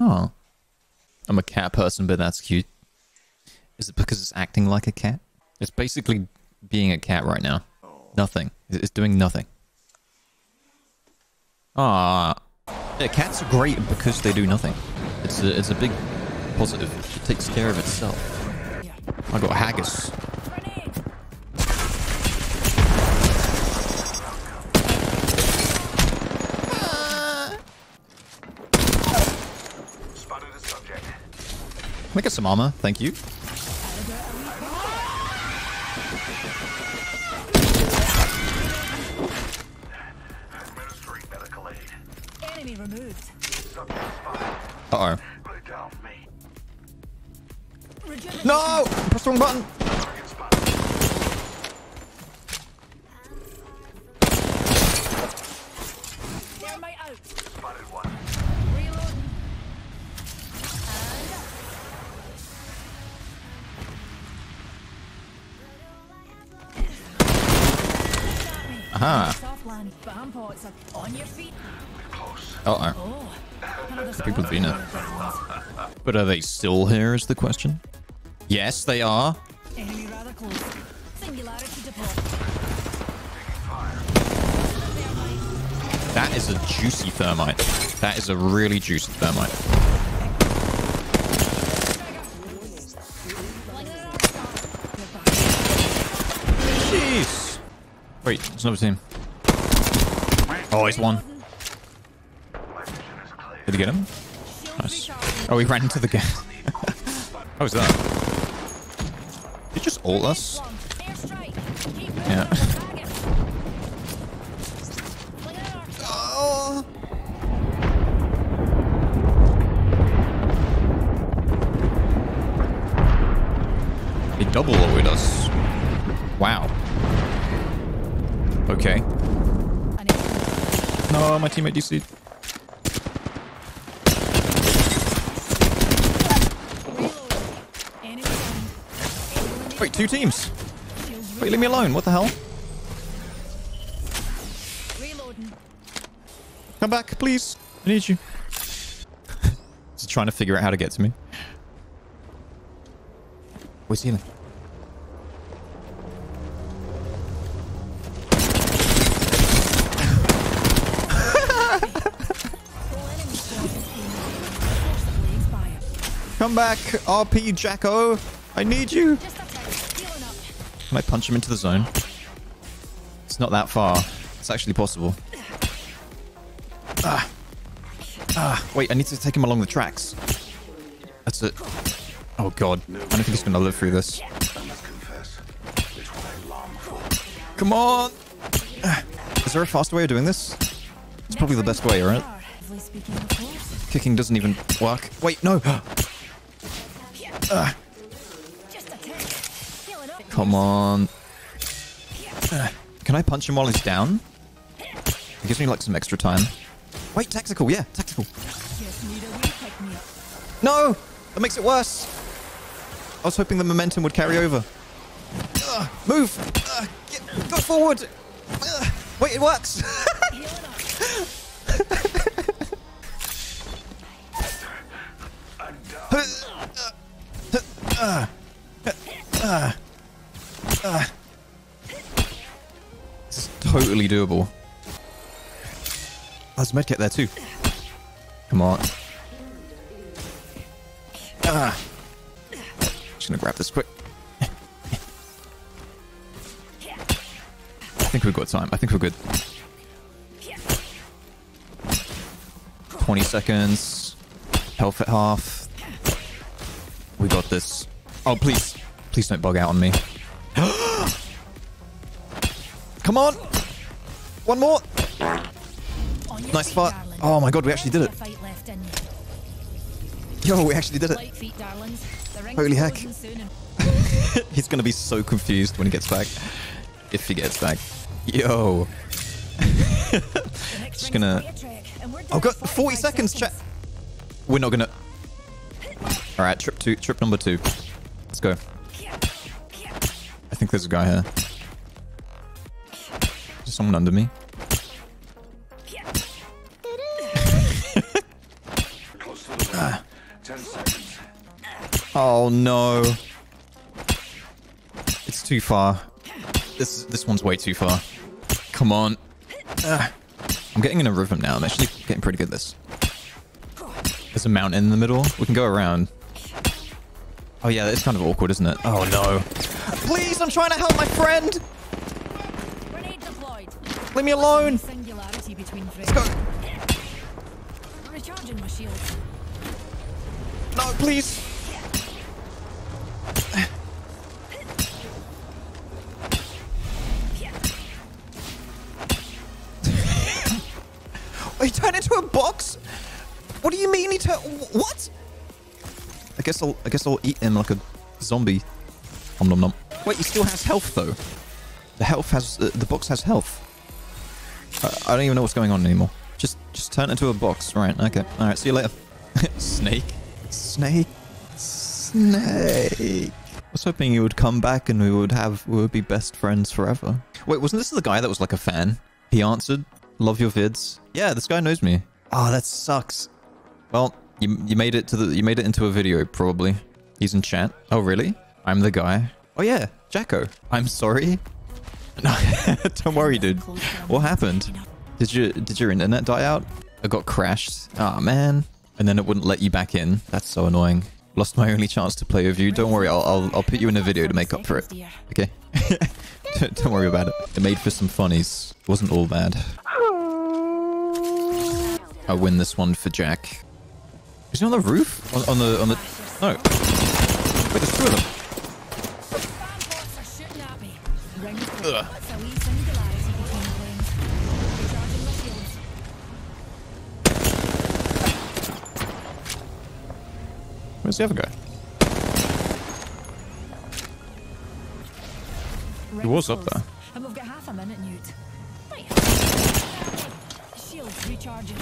Oh. I'm a cat person, but that's cute. Is it because it's acting like a cat? It's basically being a cat right now. Nothing. It's doing nothing. Ah. Yeah, cats are great because they do nothing. It's a, it's a big positive. It takes care of itself. I got haggis. Can I get some armor? Thank you. Close. Uh-oh. Oh. Another People squad have been of here. veterans. But are they still here is the question? Yes, they are. Enemy rather close. Singularity deployed. That is a juicy thermite. That is a really juicy thermite. Wait, there's another team. Oh, he's one. Did he get him? Nice. Oh, he ran into the gate. How was that? Did he just ult us? Yeah. Oh. He double ulted us. Wow. Okay. No, my teammate DC'd. Reloading. Enemy down. Wait, two teams. Wait, leave me alone. What the hell? Come back, please. I need you. Just trying to figure out how to get to me. Where's healing? Come back, RP Jacko. I need you. Just a tick. Healing up. Can I punch him into the zone? It's not that far. It's actually possible. Ah. Ah. Wait, I need to take him along the tracks. That's it. Oh god. I don't think he's gonna live through this. I must confess. It's what I long for. Come on! Ah. Is there a faster way of doing this? It's probably the best way, right? Relatively speaking, of course. Kicking doesn't even work. Wait, no! Up. Come on. Ah. Can I punch him while he's down? It gives me like some extra time. Wait, tactical, yeah, tactical. No! That makes it worse. I was hoping the momentum would carry over. Ugh, move! Ugh, get, go forward! Ugh, wait, it works! this is totally doable. Oh, there's a medkit there too. Come on. Ah. Just gonna grab this quick. I think we've got time. I think we're good. 20 seconds. Health at half. We got this. Oh, please. Please don't bug out on me. Come on! One more! On Nice spot. darling. Oh my god, we actually did it. fight. Yo, we actually did it. Holy heck. He's gonna be so confused when he gets back. If he gets back. Yo. Just gonna- Oh, got 40 seconds, chat. We're not gonna. Alright, trip two, trip number two. Let's go. I think there's a guy here. Is someone under me? Seconds. Oh no. It's too far. This this one's way too far. Come on. Ah. I'm getting in a rhythm now. I'm actually getting pretty good at this. There's a mountain in the middle. We can go around. Oh yeah, that's kind of awkward, isn't it? Oh no. Please, I'm trying to help my friend. Grenade deployed. Leave me alone. Singularity between Let's go. Recharging my shield. No, please. he turned into a box? What do you mean he turned... What? I guess I'll... I guess I'll eat him like a zombie. Om nom nom. Wait, he still has health though. The health has... Uh, the box has health. I, I don't even know what's going on anymore. Just, just turn into a box. Right. Okay. All right. See you later. Snake. Snake. Snake. I was hoping you would come back and we would have we would be best friends forever. Wait, wasn't this the guy that was like a fan? He answered, "Love your vids." Yeah, this guy knows me. Oh, that sucks. Well, you you made it to the you made it into a video probably. He's in chat. Oh, really? I'm the guy. Oh yeah, Jacko. I'm sorry. No, don't worry, dude. What happened? Did you did your internet die out? I got crashed. Ah man. And then it wouldn't let you back in. That's so annoying. Lost my only chance to play with you. Don't worry, I'll I'll, I'll put you in a video to make up for it. Okay. don't, don't worry about it. It made for some funnies. It wasn't all bad. I win this one for Jack. Is he on the roof? On, on the on the no. Wait, there's two of them. Shields. Where's the other guy? He was up there. And we've got half a minute, Newt. Shields recharging.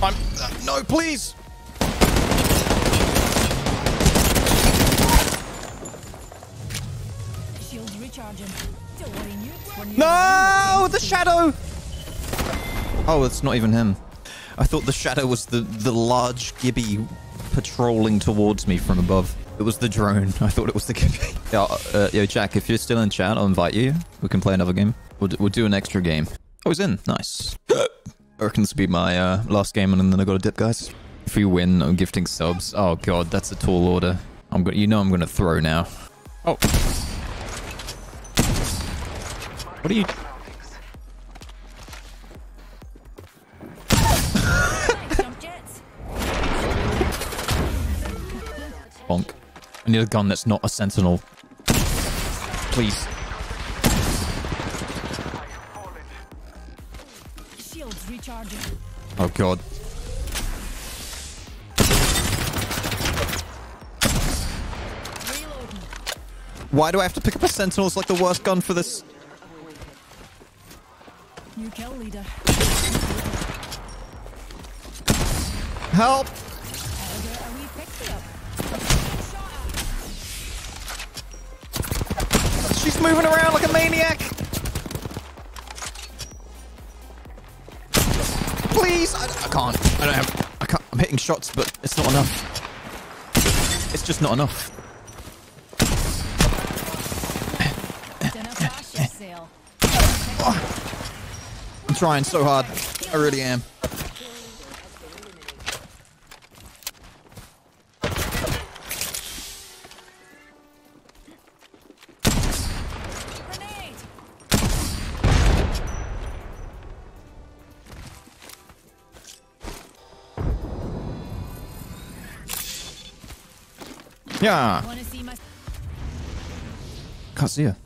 I'm uh, no, please. Shields recharging. Don't worry, Newt. When you No, the shadow. Oh, it's not even him. I thought the shadow was the the large gibby patrolling towards me from above. It was the drone. I thought it was the gibby. Yeah, uh, yo, Jack, if you're still in chat, I'll invite you. We can play another game. We'll, d- we'll do an extra game. Oh, he's in. Nice. I reckon this will be my uh, last game, and then I got a dip, guys. If we win, I'm gifting subs. Oh god, that's a tall order. I'm gonna, you know, I'm gonna throw now. Oh. What are you? Bonk. I need a gun that's not a sentinel. Please. Oh god. Why do I have to pick up a sentinel? It's like the worst gun for this. New kill leader. Help! I'll get a wee pick me up. Shot at. She's moving around like a maniac! Please! I, I can't. I don't have... I can't. I'm hitting shots, but it's not enough. It's just not enough. Dinner flash your sale. I'm trying so hard. I really am. Yeah. Wanna see my Can't see her.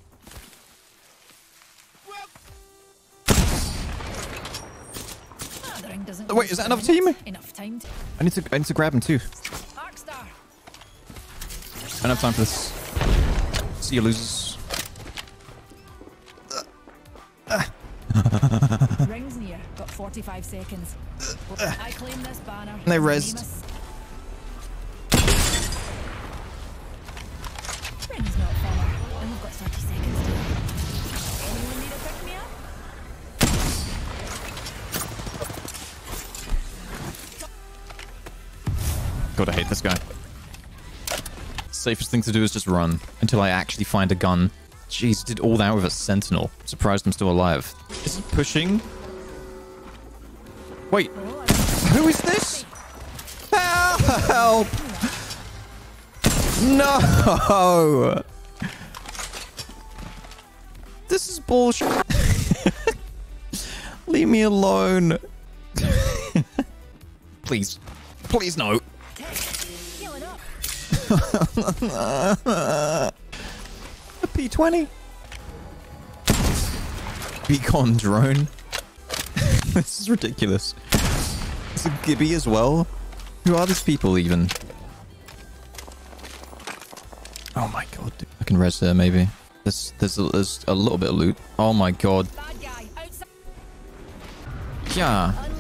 The ring doesn't Oh, wait, is that another team? Enough time I need to. I need to grab him too. I don't have time for this. See you, losers. Rings near. Got 45 seconds. Uh. I claim this banner. They as rezzed. This guy. Safest thing to do is just run until I actually find a gun. Jeez, did all that with a sentinel. Surprised I'm still alive. Is he pushing? Wait, who is this? Help! No! This is bullshit. Leave me alone. Please. Please no. Healing up. A P20. Beacon drone. this is ridiculous. It's a Gibby as well. Who are these people even? Oh my god. dude. I can res there maybe. There's, there's, a, there's a little bit of loot. Oh my god. Bad guy. Outside. Yeah.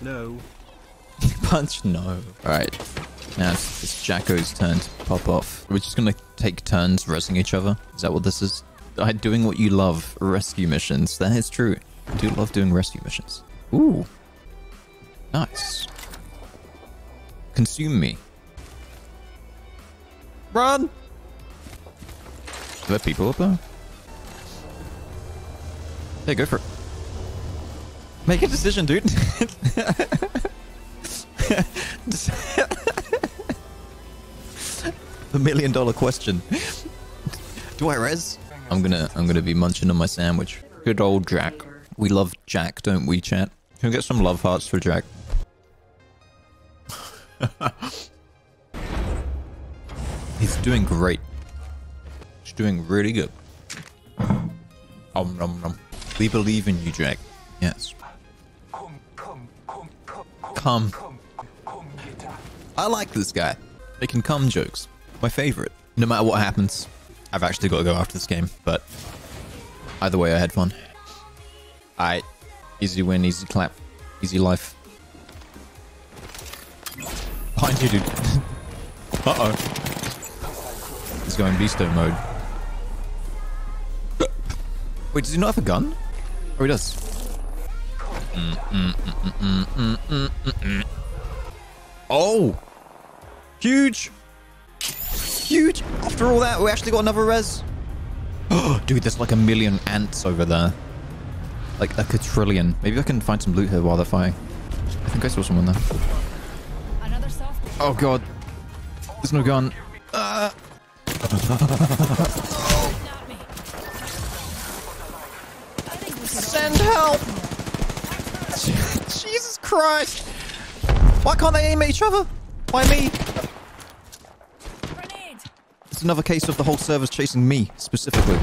No. Punch no. Alright. Now it's, it's Jacko's turn to pop off. We're just gonna take turns resing each other. Is that what this is? I doing what you love. Rescue missions. That is true. I do love doing rescue missions. Ooh. Nice. Consume me. Run! Are there people up there? Hey, go for it. Make a decision, dude. the million dollar question. Do I res? I'm gonna I'm gonna be munching on my sandwich. Good old Jack. We love Jack, don't we, chat? Can we get some love hearts for Jack? He's doing great. He's doing really good. Um, um, um. We believe in you, Jack. Yes. Come. I like this guy. Making cum jokes. My favorite. No matter what happens, I've actually got to go after this game, but either way, I had fun. I easy win, easy clap, easy life. Behind you, dude. uh oh. He's going beasto mode. Wait, does he not have a gun? Oh, he does. Oh! Huge! Huge! After all that, we actually got another res. Oh, dude, there's like a million ants over there. Like a quadrillion. Maybe I can find some loot here while they're fighting. I think I saw someone there. Oh god. There's no gun. Not me. I think we could Send help! Jesus Christ! Why can't they aim at each other? Why me? grenade. It's another case of the whole server's chasing me, specifically. Not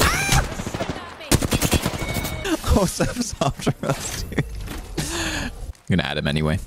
ah! me. Whole server's after us, dude. I'm gonna add him anyway.